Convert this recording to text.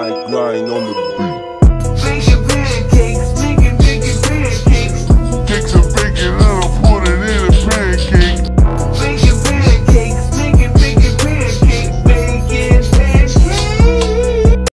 night grind on the beat.